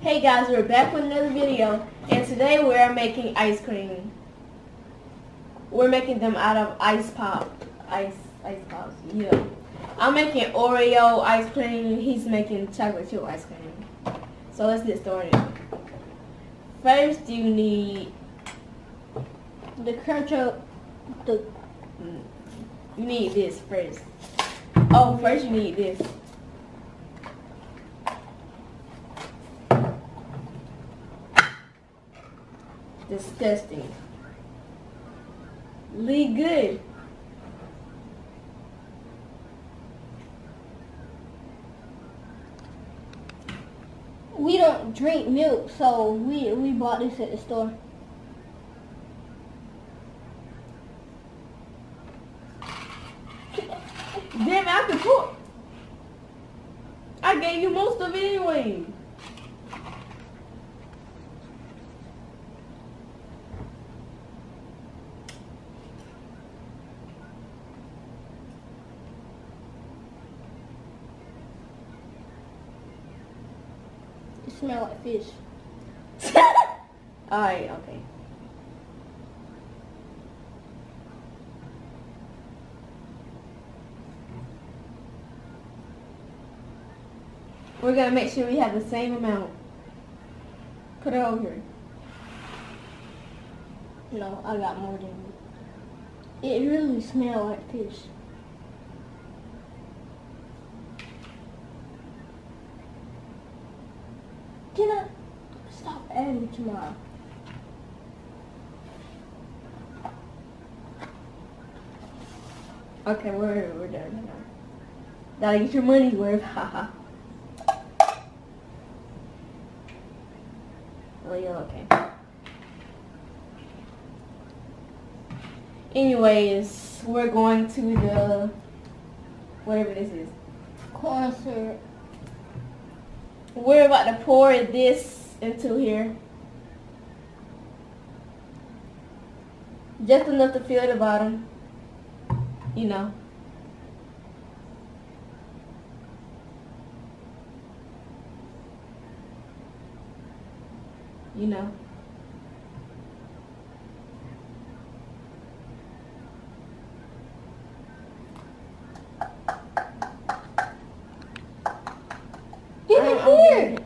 Hey guys, we're back with another video, and today we're making ice cream. We're making them out of ice pop, ice, ice pops, yeah. I'm making Oreo ice cream, he's making chocolate chip ice cream. So let's get started. First you need The up, the mm, You need this first. Oh, first you need this. Disgusting. Lee good. we don't drink milk, so we we bought this at the store. Damn, I can cook. I gave you most of it anyway. Smell like fish. Alright, okay. We're gonna make sure we have the same amount. Put it over here. No, I got more than you. It really smell like fish. Can I stop adding to my Okay, we're we're done now. Gotta get your money's worth, haha. oh yeah, okay. Anyways, we're going to the whatever this is. syrup? We're about to pour this into here. Just enough to feel the bottom. You know. You know. Give I'm- it I'm here. good.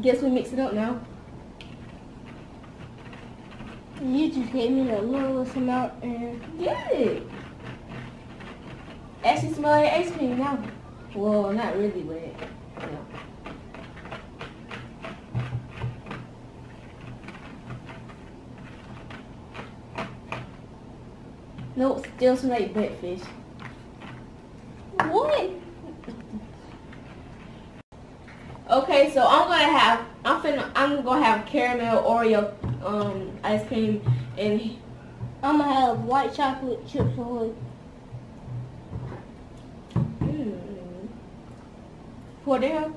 Guess we mix it up now. You just gave me the littlest amount and Get it. Actually smell like ice cream now. Well, not really, but know. Nope, still smell like. What? Okay, so I'm gonna have I'm finna I'm gonna have caramel Oreo um ice cream and I'm gonna have white chocolate chips ahoy. Mm. Pour down.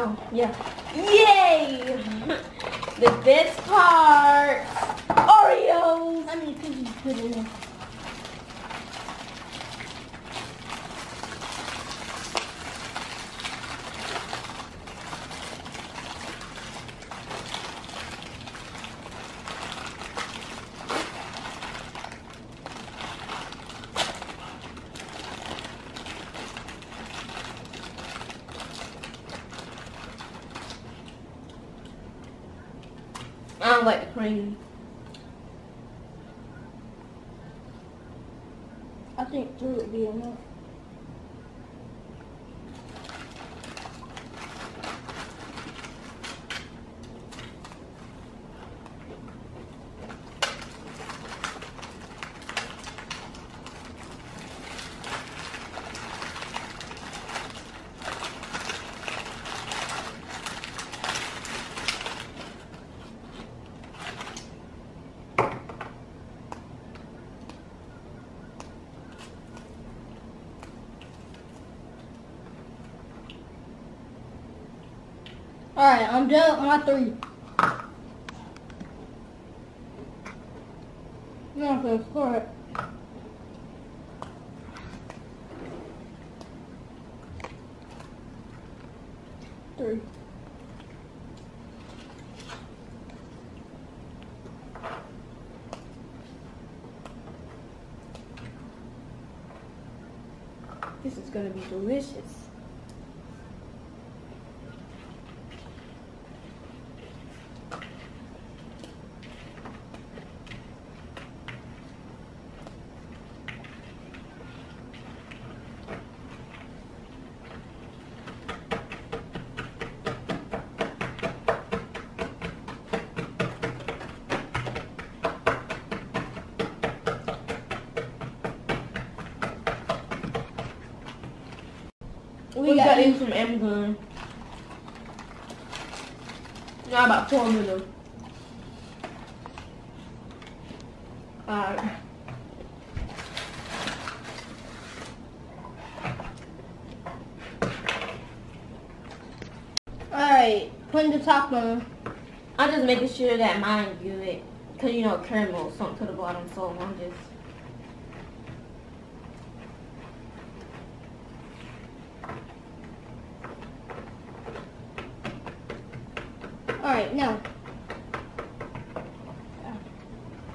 Oh, yeah. Yay! the best part, Oreos. You put in there? I don't like the cream. I think three would be enough. Alright, I'm done with my three. Score it. Three. This is gonna be delicious. We, got, these from Amazon. Got about four of them. Alright. Alright, putting the top on. I'm just making sure that mine good. Cause you know caramel sunk to the bottom, so I'm just Alright, now.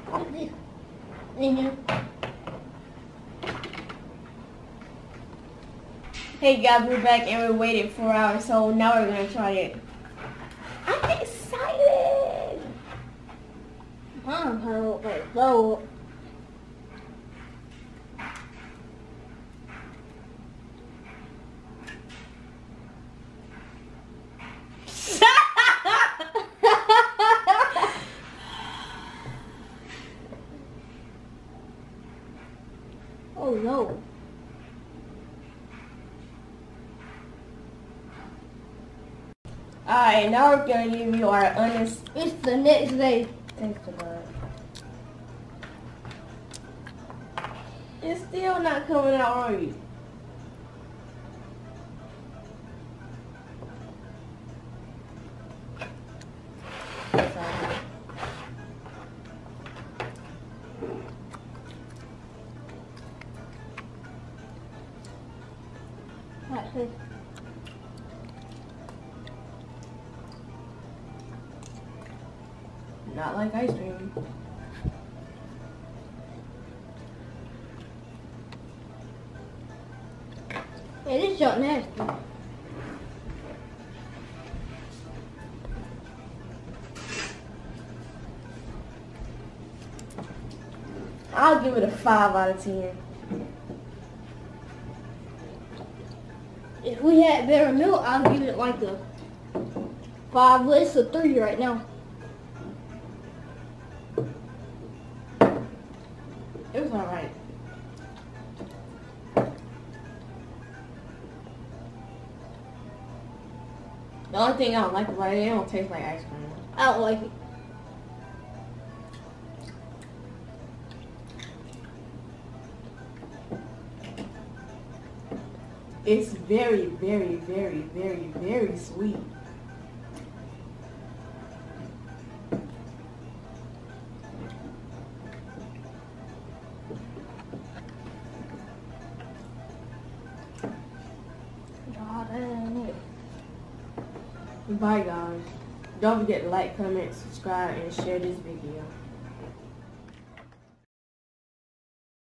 Put this in here. Hey guys, we're back and we waited four hours, so now we're gonna try it. I'm excited! I'm kind of like so. oh no. Alright, now we're gonna give you our honest It's the next day. of it. It's still not coming out right. Sorry. Like ice cream. yeah, this junk nasty. I'll give it a 5 out of 10. If we had better milk, I'll give it like a five. But it's a three right now. The only thing I don't like about it, it don't taste like ice cream. I don't like it. It's very, very, very, very, very sweet. Bye guys. Don't forget to like, comment, subscribe, and share this video.